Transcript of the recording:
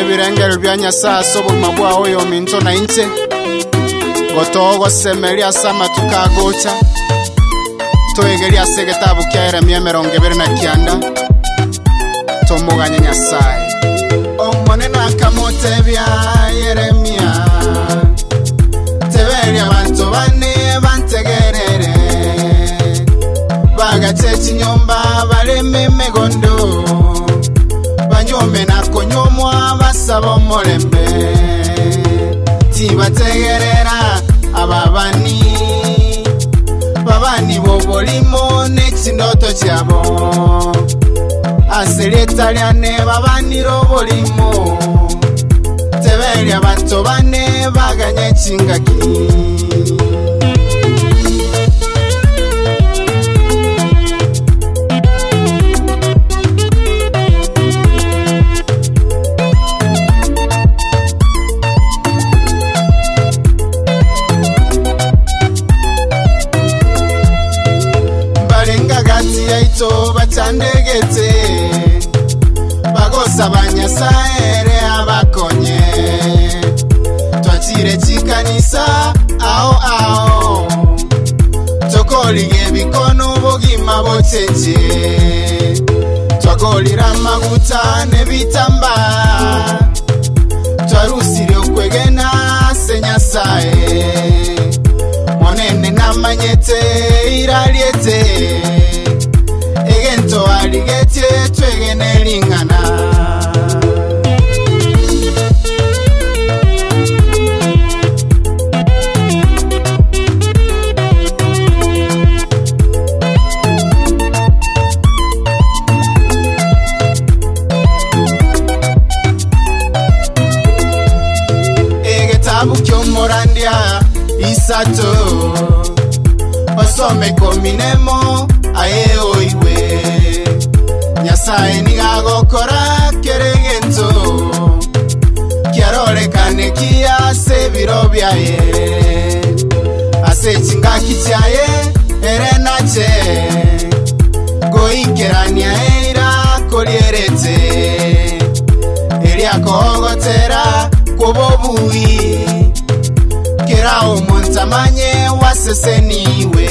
ebirengero bya nyasaso obuguma bwawo yomi into na inche gotoogoseme riase amatu kagocha toege riase egetabu kia yeremia emerongo ebere na kianda tomoganye nyasaye omone nakamote yeremia tebeeri abanto bane bantegerere bagache ekinyomba bareme emegondo nyume nakunyumwa basaba omulembe tibategerera ababani babani bobulimo nekinoto kyabo aseretalyane babanire obulimu tebelya bato bane baganya ekingagiri vatso vatandegete vakosa vanyasa here havakonye twatirechikanisa ao ao tokolige vikono vogima vocheche twakolira maguta nevitamba twarusire okwegena vukyomorandia isato osomekominemo aye oiwe nyasaye nigagokora keregenzo kiarorekane kia se biro biaye ase chingaki chiaye ere nache goikerania eira koriere success anyway.